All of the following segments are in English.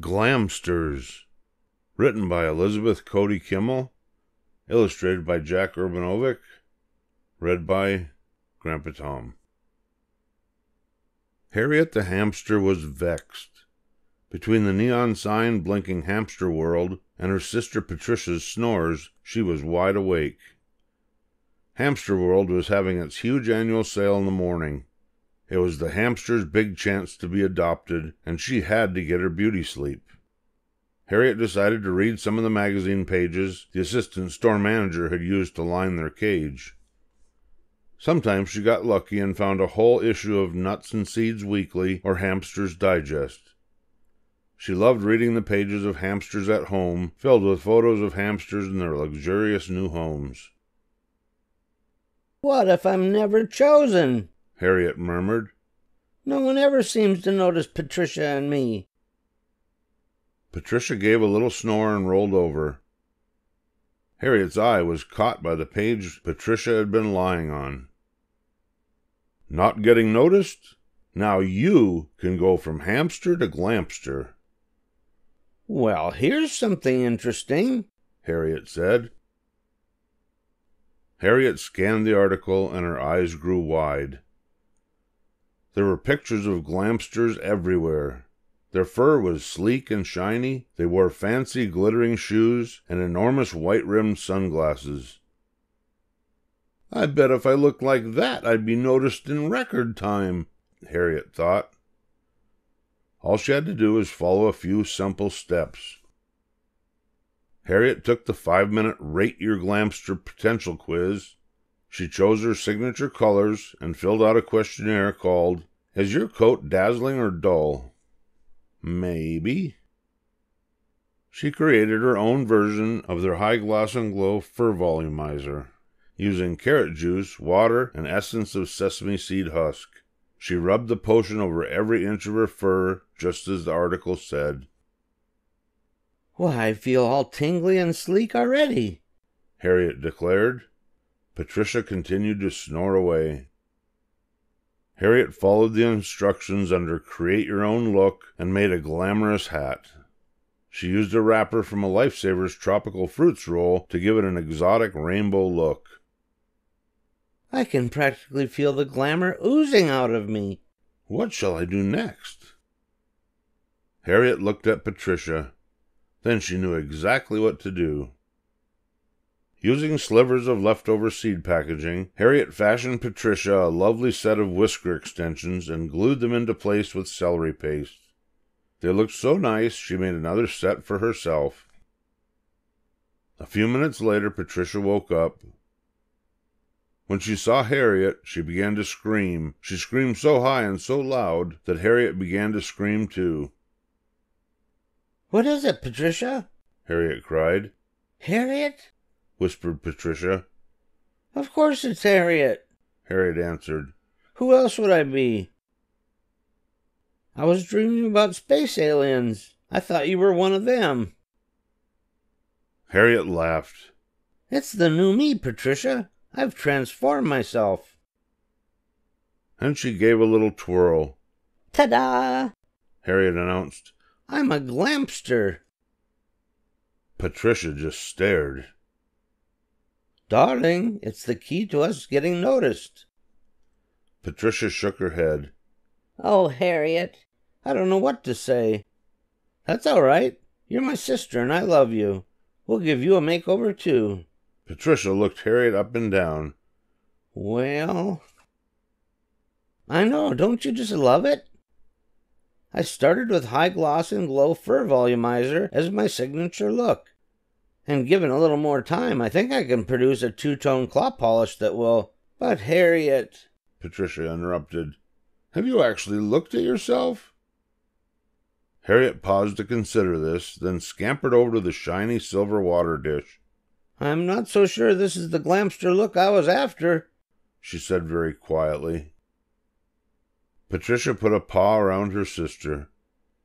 Glamsters. Written by Elizabeth Cody Kimmel. Illustrated by Jack Urbanovic. Read by Grandpa Tom. Harriet the hamster was vexed. Between the neon sign blinking Hamster World and her sister Patricia's snores, she was wide awake. Hamster World was having its huge annual sale in the morning. It was the hamster's big chance to be adopted, and she had to get her beauty sleep. Harriet decided to read some of the magazine pages the assistant store manager had used to line their cage. Sometimes she got lucky and found a whole issue of Nuts and Seeds Weekly or Hamster's Digest. She loved reading the pages of Hamsters at Home, filled with photos of hamsters in their luxurious new homes. What if I'm never chosen? Harriet murmured. No one ever seems to notice Patricia and me. Patricia gave a little snore and rolled over. Harriet's eye was caught by the page Patricia had been lying on. Not getting noticed? Now you can go from hamster to glamster. Well, here's something interesting, Harriet said. Harriet scanned the article and her eyes grew wide. There were pictures of glamsters everywhere. Their fur was sleek and shiny. They wore fancy glittering shoes and enormous white rimmed sunglasses. I bet if I looked like that, I'd be noticed in record time, Harriet thought. All she had to do was follow a few simple steps. Harriet took the five minute Rate Your Glamster Potential quiz she chose her signature colors and filled out a questionnaire called Is Your Coat Dazzling or Dull? Maybe. She created her own version of their High Gloss and Glow Fur Volumizer using carrot juice, water, and essence of sesame seed husk. She rubbed the potion over every inch of her fur, just as the article said. Why, I feel all tingly and sleek already, Harriet declared. Patricia continued to snore away. Harriet followed the instructions under Create Your Own Look and made a glamorous hat. She used a wrapper from a Lifesavers tropical fruits roll to give it an exotic rainbow look. I can practically feel the glamour oozing out of me. What shall I do next? Harriet looked at Patricia. Then she knew exactly what to do. Using slivers of leftover seed packaging, Harriet fashioned Patricia a lovely set of whisker extensions and glued them into place with celery paste. They looked so nice she made another set for herself. A few minutes later, Patricia woke up. When she saw Harriet, she began to scream. She screamed so high and so loud that Harriet began to scream too. What is it, Patricia? Harriet cried. Harriet? Whispered Patricia. Of course it's Harriet, Harriet answered. Who else would I be? I was dreaming about space aliens. I thought you were one of them. Harriet laughed. It's the new me, Patricia. I've transformed myself. And she gave a little twirl. Ta da! Harriet announced. I'm a glamster. Patricia just stared. Darling, it's the key to us getting noticed. Patricia shook her head. Oh, Harriet, I don't know what to say. That's all right. You're my sister, and I love you. We'll give you a makeover, too. Patricia looked Harriet up and down. Well, I know. Don't you just love it? I started with High Gloss and Glow Fur Volumizer as my signature look. And given a little more time, I think I can produce a two tone claw polish that will. But, Harriet, Patricia interrupted, have you actually looked at yourself? Harriet paused to consider this, then scampered over to the shiny silver water dish. I'm not so sure this is the glamster look I was after, she said very quietly. Patricia put a paw around her sister.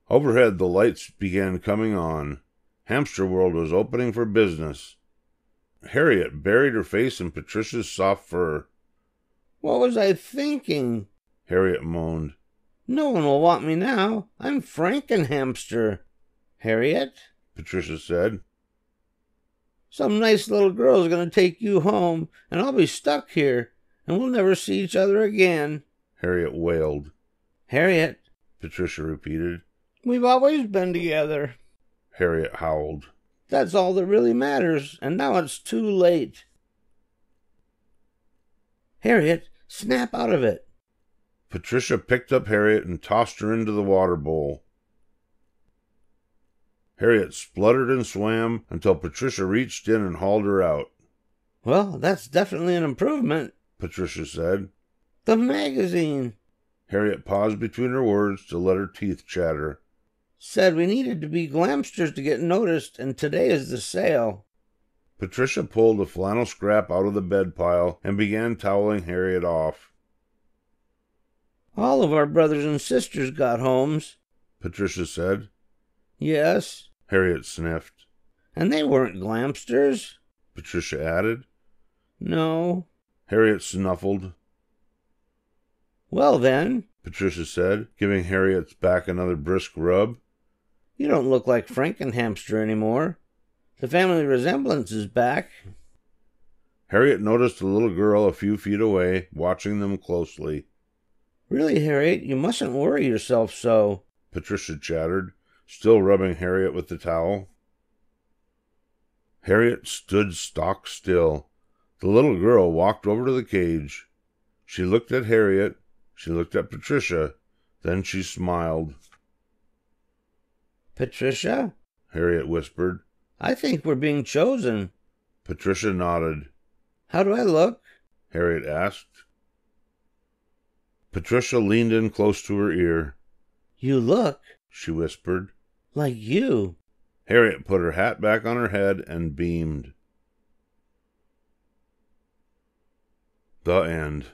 Overhead, the lights began coming on. Hamster World was opening for business. Harriet buried her face in Patricia's soft fur. What was I thinking? Harriet moaned. No one will want me now. I'm Frankenhamster. Harriet? Patricia said. Some nice little girl's going to take you home, and I'll be stuck here, and we'll never see each other again. Harriet wailed. Harriet, Patricia repeated. we've always been together. Harriet howled. That's all that really matters, and now it's too late. Harriet, snap out of it. Patricia picked up Harriet and tossed her into the water bowl. Harriet spluttered and swam until Patricia reached in and hauled her out. Well, that's definitely an improvement. Patricia said. The magazine Harriet paused between her words to let her teeth chatter. Said we needed to be glamsters to get noticed, and today is the sale. Patricia pulled a flannel scrap out of the bed pile and began toweling Harriet off. All of our brothers and sisters got homes. Patricia said. Yes, Harriet sniffed. and they weren't glamsters. Patricia added. No. Harriet snuffled. Well, then, Patricia said, giving Harriet's back another brisk rub. You don't look like Frankenhamster anymore. The family resemblance is back. Harriet noticed a little girl a few feet away, watching them closely. Really, Harriet, you mustn't worry yourself so. Patricia chattered, still rubbing Harriet with the towel. Harriet stood stock still. The little girl walked over to the cage. She looked at Harriet, she looked at Patricia, then she smiled. Patricia, Harriet whispered. I think we're being chosen. Patricia nodded. How do I look? Harriet asked. Patricia leaned in close to her ear. You look She whispered. like you. Harriet put her hat back on her head and beamed. The end.